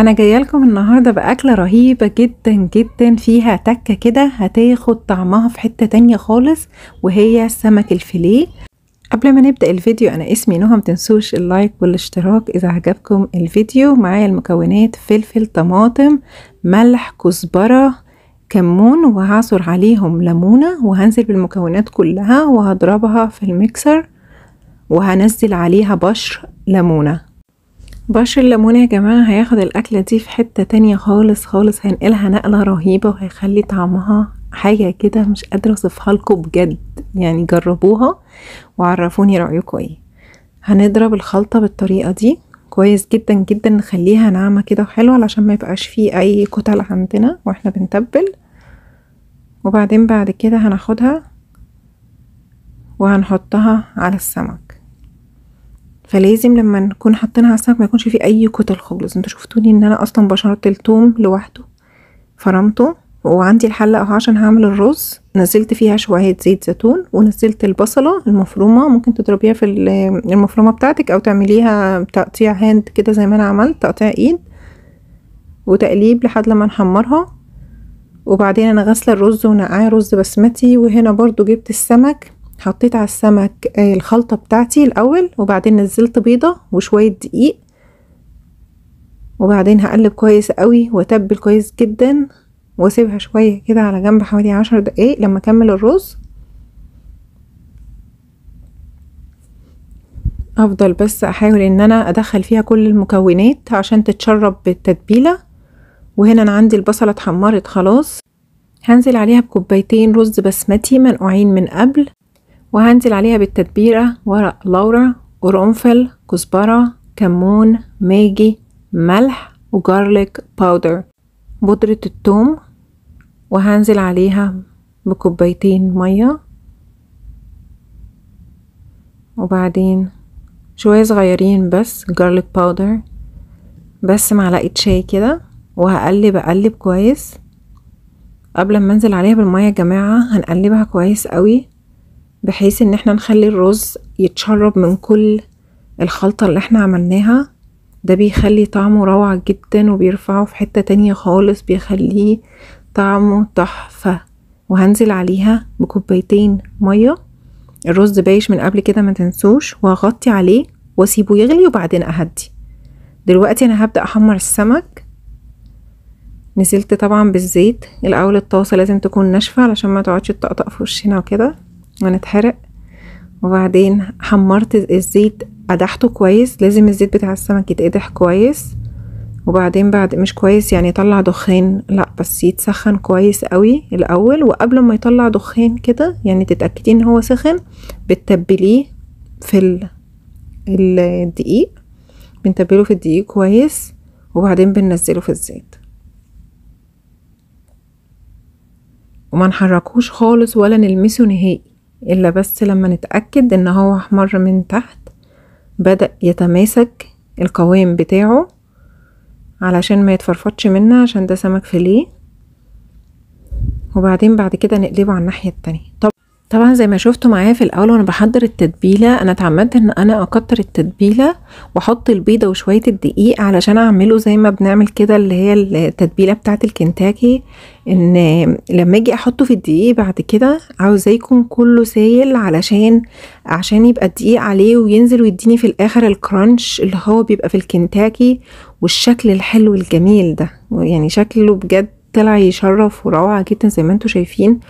أنا جاية لكم النهارده بأكلة رهيبة جدا جدا فيها تكة كده هتاخد طعمها في حتة تانية خالص وهي سمك الفيليه. قبل ما نبدأ الفيديو أنا اسمي نهى متنسوش ال like والاشتراك إذا عجبكم الفيديو. معايا المكونات فلفل طماطم ملح كزبرة كمون وهعصر عليهم ليمونة وهنزل بالمكونات كلها وهضربها في الميكسر وهنزل عليها بشر ليمونة. بشر الليمون يا جماعة هياخد الأكلة دي في حتة تانية خالص خالص هينقلها نقلة رهيبة وهيخلي طعمها حاجة كده مش قادرة أوصفها لكم بجد. يعني جربوها وعرفوني رأيكم إيه. هنضرب الخلطة بالطريقة دي. كويس جدا جدا نخليها ناعمة كده وحلوة علشان ما يبقاش فيه أي كتل عندنا وإحنا بنتبل. وبعدين بعد كده هناخدها وهنحطها على السمك. فلازم لما نكون حاطينها على السمك ما يكونش فيه أي كتل خالص. أنتوا شفتوني إن أنا أصلا بشرت التوم لوحده. فرمته وعندي الحلة أهو عشان هعمل الرز. نزلت فيها شوية زيت زيتون ونزلت البصلة المفرومة. ممكن تضربيها في المفرومة بتاعتك أو تعمليها تقطيع هاند كده زي ما أنا عملت تقطيع إيد. وتقليب لحد لما نحمرها. وبعدين أنا غاسله الرز ونقعاه رز بسمتي. وهنا برضو جبت السمك. حطيت على السمك الخلطة بتاعتي الأول وبعدين نزلت بيضة وشوية دقيق. وبعدين هقلب كويس قوي واتبل كويس جدا واسيبها شوية كده على جنب حوالي عشر دقايق لما أكمل الرز. أفضل بس أحاول إن أنا أدخل فيها كل المكونات عشان تتشرب بالتتبيلة. وهنا أنا عندي البصلة اتحمرت خلاص. هنزل عليها بكوبايتين رز بسمتي منقوعين من قبل. وهنزل عليها بالتتبيلة ورق لورا قرنفل كزبرة كمون Maggi ملح و garlic powder بودرة الثوم وهنزل عليها بكوبايتين مية. وبعدين شوية صغيرين بس garlic powder بس معلقة شاي كده وهقلب أقلب كويس. قبل ما أنزل عليها بالمية يا جماعة هنقلبها كويس قوي. بحيث إن إحنا نخلي الرز يتشرب من كل الخلطة اللي إحنا عملناها. ده بيخلي طعمه روعة جدا وبيرفعه في حتة تانية خالص بيخليه طعمه تحفة. وهنزل عليها بكوبايتين مية. الرز بايش من قبل كده ما تنسوش وهغطي عليه واسيبه يغلي وبعدين أهدي. دلوقتي أنا هبدأ أحمر السمك. نزلت طبعا بالزيت. الأول الطاسة لازم تكون ناشفة علشان ما تقعدش تطقطق في وشنا وكده. ونتحرق. وبعدين حمرت الزيت قدحته كويس لازم الزيت بتاع السمك يتقدح كويس. وبعدين بعد مش كويس يعني يطلع دخان لا بس يتسخن كويس قوي الأول. وقبل ما يطلع دخان كده يعني تتاكدي إن هو سخن بتتبليه في الدقيق. بنتبله في الدقيق كويس وبعدين بننزله في الزيت. وما نحركوش خالص ولا نلمسه نهائي. إلا بس لما نتأكد إن هو أحمر من تحت بدأ يتماسك القوام بتاعه علشان ما يتفرفطش منا عشان ده سمك فيليه. وبعدين بعد كده نقلبه على الناحية التانية. طب طبعا زي ما شفتوا معايا في الأول وأنا بحضر التتبيلة أنا اتعمدت إن أنا أكتر التتبيلة وأحط البيضة وشوية الدقيق علشان أعمله زي ما بنعمل كده اللي هي التتبيلة بتاعة الكنتاكي إن لما أجي أحطه في الدقيق بعد كده عاوزاه يكون كله سايل علشان عشان يبقى الدقيق عليه وينزل ويديني في الآخر الكرانش اللي هو بيبقى في الكنتاكي والشكل الحلو الجميل ده يعني شكله بجد طلع يشرف وروعة جدا زي ما أنتم شايفين.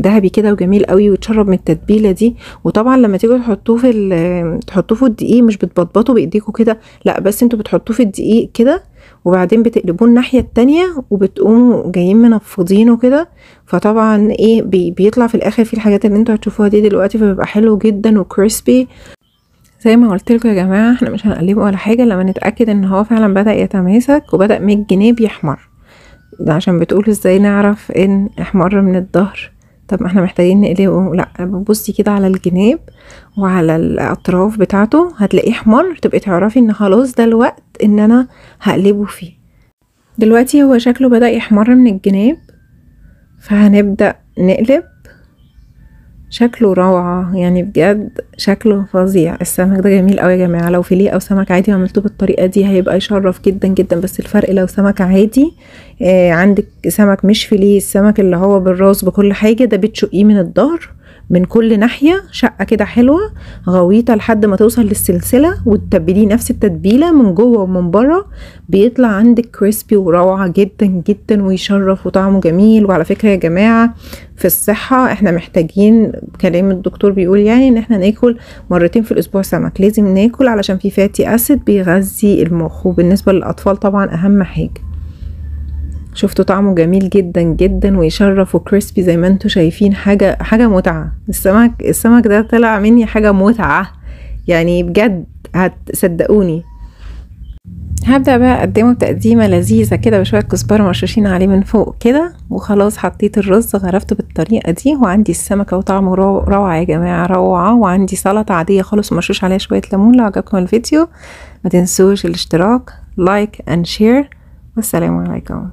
ذهبي كده وجميل قوي وتشرب من التتبيلة دي. وطبعا لما تيجوا تحطوه في تحطوه في الدقيق مش بتبطبطوا بايديكم كده لا بس أنتوا بتحطوه في الدقيق كده وبعدين بتقلبوه الناحية التانية وبتقوموا جايين منفضينه كده. فطبعا إيه بي بيطلع في الآخر في الحاجات اللي أنتوا هتشوفوها دي دلوقتي فبيبقى حلو جدا وكريسبي زي ما قلت لكم يا جماعة إحنا مش هنقلبه ولا حاجة لما نتأكد إن هو فعلا بدأ يتماسك وبدأ من الجناب يحمر ده عشان بتقول إزاي نعرف إن احمر من الظهر. طب إحنا محتاجين نقلبه لا بصي كده على الجناب وعلى الأطراف بتاعته هتلاقيه احمر تبقي تعرفي إن خلاص ده الوقت إن أنا هقلبه فيه. دلوقتي هو شكله بدأ يحمر من الجناب فهنبدأ نقلب. شكله روعة يعني بجد شكله فظيع. السمك ده جميل قوي يا جماعة لو فيليه أو سمك عادي عملتوه بالطريقة دي هيبقى يشرف جدا جدا. بس الفرق لو سمك عادي آه عندك سمك مش فيليه السمك اللي هو بالراس بكل حاجة ده بتشقيه من الظهر من كل ناحية شقة كده حلوة غويطة لحد ما توصل للسلسلة وتتبليه نفس التتبيلة من جوه ومن بره. بيطلع عندك crispy وروعة جدا جدا ويشرف وطعمه جميل. وعلى فكرة يا جماعة في الصحة إحنا محتاجين كلام الدكتور بيقول يعني إن إحنا ناكل مرتين في الأسبوع سمك. لازم ناكل علشان في fatty acid بيغذي المخ. وبالنسبة للأطفال طبعا أهم حاجة. شفتوا طعمه جميل جدا جدا ويشرف و crispy زي ما أنتوا شايفين. حاجة حاجة متعة. السمك السمك ده طلع مني حاجة متعة. يعني بجد هتصدقوني. هبدأ بقى أقدمه تقديمة لذيذة كده بشوية كزبرة مرشوشين عليه من فوق كده. وخلاص حطيت الرز غرفته بالطريقة دي. وعندي السمكة وطعمه روعة يا جماعة روعة. وعندي سلطة عادية خالص مرشوش عليها شوية ليمون. لو عجبكم الفيديو ما تنسوش الاشتراك like and share والسلام عليكم.